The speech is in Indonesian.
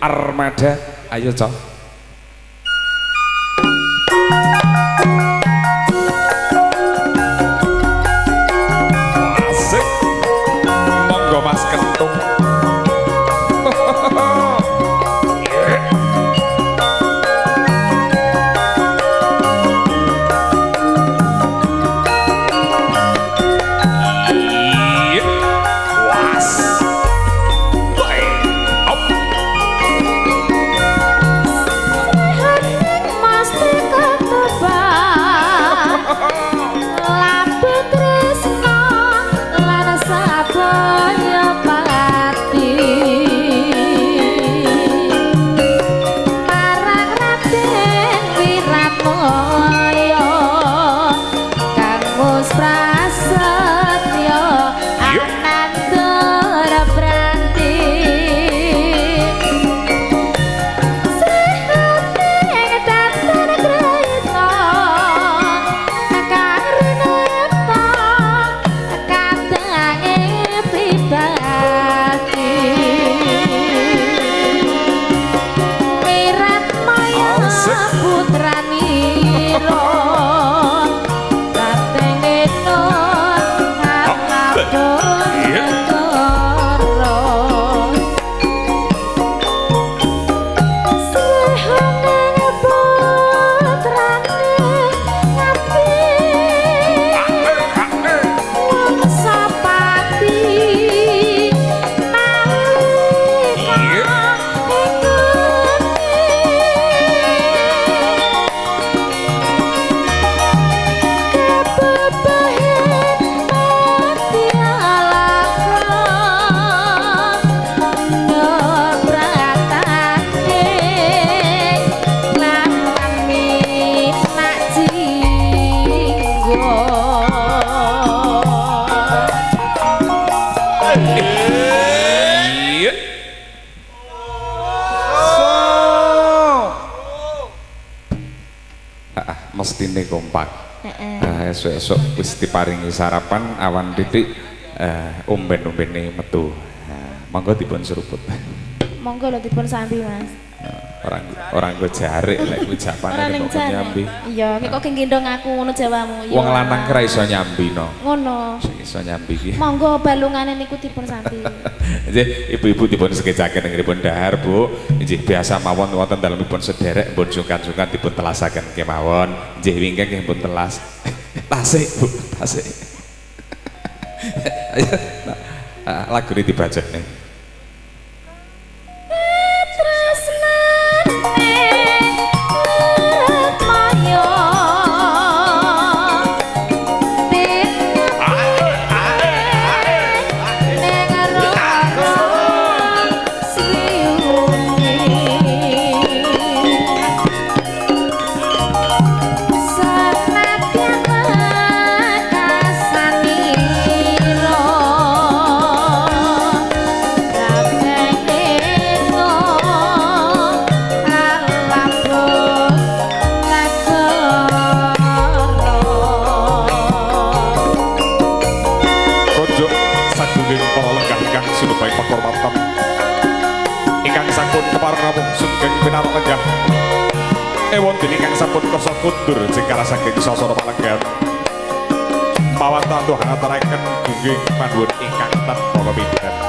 Armada. Ayo cok mestine kompak. Ah, esok-esok wis diparingi sarapan awan titik eh umben-umbene metu. Nah, monggo dipun seruput. Monggo lho dipun sambi Mas. Orang orang gue jarik lek japane Ora ning kok nyambi. Iya, nek kok gendong aku ngono Jawamu. Iya. Wong lanang kira iso nyambi no. Ngono. Sing iso nyambi ki. Monggo balungane niku dipun sambi. Nggih, ibu-ibu dipun sekejaken ngripun dahar, Bu. Nggih, biasa mawon wonten dalemipun sederek pun sungkan-sungkan dipun telasaken kemawon. Nggih, wingking nggih pun telas. Tasik, Bu, tasik. Nah, ah, lagu ini dibaca nih. Ewon dene ingkang sampun kersa kundur jengkara saking sasana palenggan pawan tantu hangataraken gunging manduwun ingkang tanpa pamindhan